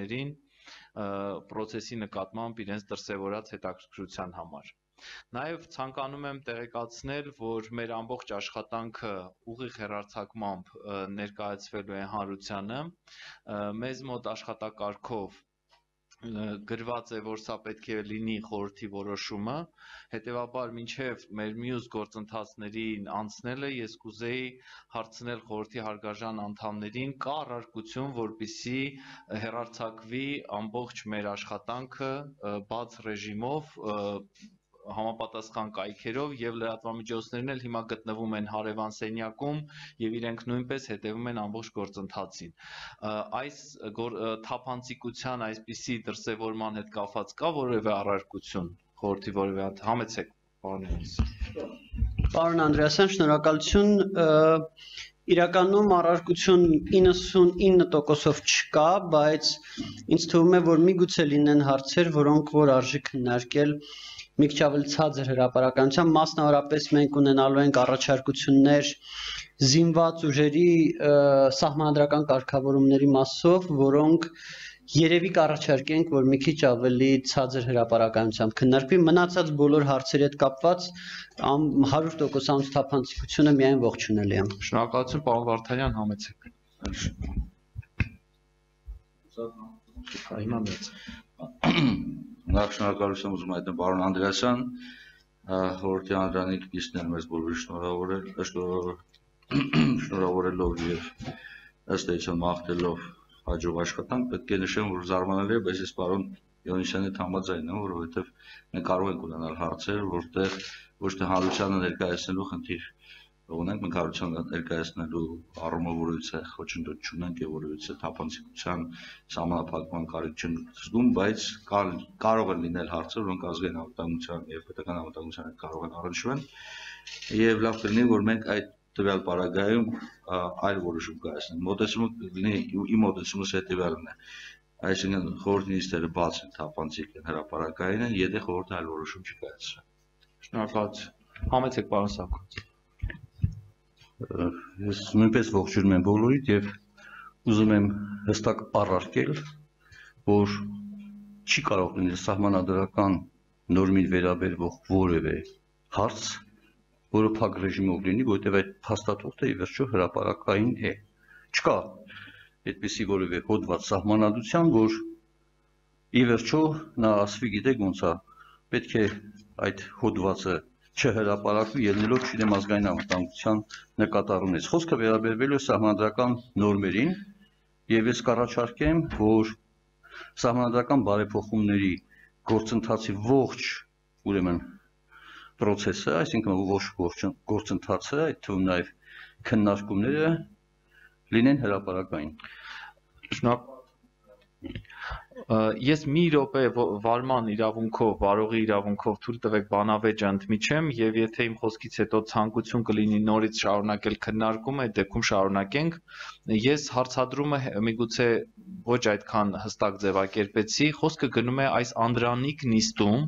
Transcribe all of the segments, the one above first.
ներին process-ի նկատմամբ իրենց դրսևորած հետաքրքրության համար։ Նաև ցանկանում եմ տեղեկացնել, որ մեր ամբողջ աշխատանքը ուղիղ հերարցակմամբ ներկայացվելու է հանրությանը։ Մեզ մոտ աշխատակարգով գրված է, որ սա պետք է լինի խորհրդի որոշումը, հետևաբար մինչև մեր մյուս գործընթացներին անցնելը ես կուզեի հարցնել խորհրդի հարգաժան անդամներին, կա առարկություն, որպիսի հերարցակվի ամբողջ մեր աշխատանքը բաց ռեժիմով համապատասխան կայքերով եւ լրատվամիջոցներն էլ հիմա գտնվում են հարևան սենյակում եւ իրենք նույնպես հետեւում են ամբողջ գործընթացին։ Այս թափանցիկության այսպիսի դրսևորման հետ կապված կա որևէ առարկություն խորհրդի որևէ համեցեք պարոն Պարոն Անդրեասյան, շնորհակալություն իրականում առարկություն 99%-ով չկա, բայց ինձ թվում է, որ միգուցե լինեն հարցեր, որոնք որ արժի քննարկել մի քիչ ավելի ցածր հրաապարականության, մասնավորապես մենք ունենալու ենք առաջարկություններ զինված ուժերի սահմանադրական կարգավորումների մասով, որոնք երևի կառաջարկենք, որ մի քիչ ավելի ցածր հրաապարականությամբ քննարկվի մնացած բոլոր հարցերի հետ կապված 100% անցթափանցիկությունը միայն ողջունելի եմ։ Շնորհակալություն, պարոն Վարդանյան, համեցեք։ Հիմա մեծ։ Նախ շնորհակալություն ուզում այդն պարոն Անդրեասյան, խորհրդի անդրանիկ պիստներ մեզ բոլորի շնորհավորել, շնորհավորելով եւ ըստ էության մաղթելով հաջող աշխատանք, պետք է նշեմ, որ զարմանալի է, բայց ես պարոն Յոնիսյանի հետ համաձայն եմ, որովհետեւ մենք կարող ենք ունենալ հարցեր, որտեղ ոչ թե հանրությանը ներկայացնելու խնդիր ունենք մենք հարություն ներկայացնելու առումով որևիցե խոչընդոտ չունենք եւ որևիցե թափանցիկության համապատասխան կարիք չեն զգում, բայց կար, կարող են լինել հարցեր, որոնք ազգային անվտանգության եւ պետական անվտանգության հետ կարող են առնչվեն եւ լավ կլինի, որ մենք այդ տվյալ պարագայում այլ որոշում կայացնենք։ Մոտեցումը լինի իմ մոտեցումս հետեւյալն է այսինքն խորհրդի նիստերը բաց են թափանցիկ են հրաապարակային են, եթե խորհուրդը այլ որոշում չկայացրի։ Շնորհակալություն։ Համեցեք պարոն Սակոց ես նույնպես ողջունում եմ բոլորիդ եւ ուզում եմ հստակ առարկել, որ չի կարող լինել սահմանադրական նորմին վերաբերվող որևէ հարց, որը փակ ռեժիմով լինի, որովհետև այդ փաստաթուղթը ի վերջո հրաապարակային է։ Չկա այդպիսի որևէ հոդված սահմանադրության, որ ի վերջո նա ասվի, գիտեք ոնց է, պետք է այդ հոդվածը չհրապարակվի ելնելով չունեմ ազգային անվտանգության նկատառումից։ Խոսքը վերաբերվելու է սահմանադրական նորմերին եւ ես կառաջարկեմ, որ սահմանադրական բարեփոխումների գործընթացի ողջ ուրեմն process-ը, այսինքն ողջ գործընթացը, այդ թվում նաեւ քննարկումները լինեն հրապարակային։ Շնորհակալ Ես մի րոպե վարման իրավունքով, վարողի իրավունքով թույլ տվեք բանավեճը ընդմիջեմ եւ եթե իմ խոսքից հետո ցանկություն կլինի նորից շարունակել քննարկումը, այդ դեպքում շարունակենք։ Ես հարցադրումը միգուցե ոչ այդքան հստակ ձևակերպեցի, խոսքը գնում է այս անդրանիկ նիստում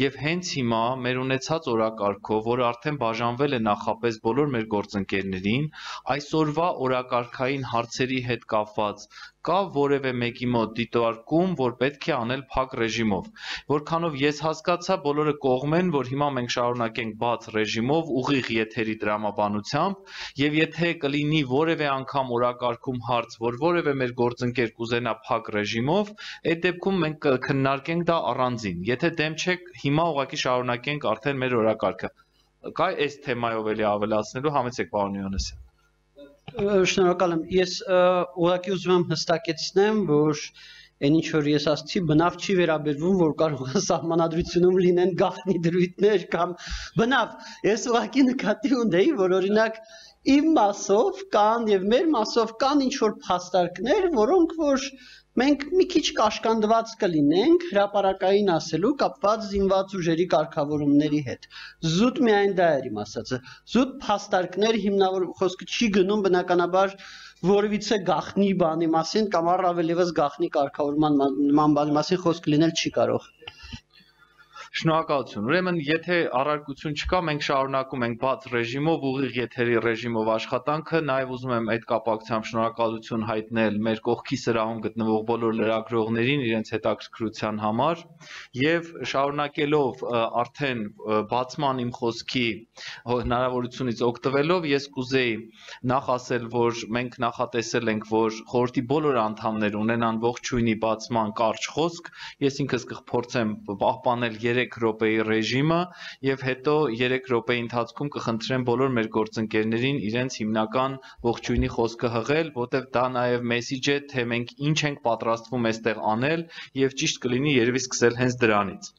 եւ հենց հիմա մեր ունեցած օրակարգով, որը արդեն բաժանվել է նախապես բոլոր մեր գործընկերներին, այսօրվա օրակարգային հարցերի հետ կապված կա որևէ մեկի մոտ դիտարկում, որ պետք է անել փակ ռեժիմով։ Որքանով ես հասկացա, բոլորը կողմ են, որ հիմա մենք շարունակենք բաց ռեժիմով ուղիղ եթերի դրամաբանությամբ, եւ եթե կլինի որևէ անգամ օրակարգում հարց, որ որևէ մեր գործընկեր կուզենա փակ ռեժիմով, այդ դեպքում մենք կքննարկենք դա առանձին։ Եթե դեմ չեք, հիմա ուղղակի շարունակենք արդեն մեր օրակարգը։ Կա այս թեմայով էլի ավելացնելու համեցեք պարոն Յոնեսյան։ Շնորհակալ եմ։ Ես ուղղակի ուզում եմ հստակեցնեմ, որ այն ինչ որ ես ասացի բնավ չի վերաբերվում, որ կարող է սահմանադրությունում լինեն գաղտնի դրույթներ կամ բնավ։ Ես ուղղակի նկատի ունեի, որ օրինակ իմ մասով կան եւ մեր մասով կան ինչ որ փաստարկներ, որոնք որ մենք մի քիչ կաշկանդված կլինենք հրաապարակային ասելու կապված զինված ուժերի կարգավորումների հետ։ Զուտ միայն դա էր իմ ասածը։ Զուտ փաստարկներ հիմնավոր խոսքը չի գնում բնականաբար որևիցե գախնի բանի մասին կամ առավել եւս գախնի կարգավորման նման բանի մասին խոսք լինել չի կարող։ Շնորհակալություն։ Ուրեմն, եթե առարկություն չկա, մենք շարունակում ենք բաց ռեժիմով, ուղիղ եթերի ռեժիմով աշխատանքը, նաև ուզում եմ այդ կապակցությամբ շնորհակալություն հայտնել մեր կողքի սրահում գտնվող բոլոր լրագրողներին իրենց հետաքրքրության համար եւ շարունակելով արդեն բացման իմ խոսքի հնարավորությունից օգտվելով ես կուզեի նախ ասել, որ մենք նախատեսել ենք, որ խորհրդի բոլոր անդամները ունենան ողջույնի բացման կարճ խոսք, ես ինքս կփորձեմ պահպանել 3 րոպեի ռեժիմը եւ հետո 3 րոպեի ընթացքում կխնդրեմ բոլոր մեր գործընկերներին իրենց հիմնական ողջույնի խոսքը հղել, որտեղ դա նաեւ մեսիջ է, թե մենք ինչ ենք պատրաստվում այստեղ անել եւ ճիշտ կլինի երևի սկսել հենց դրանից։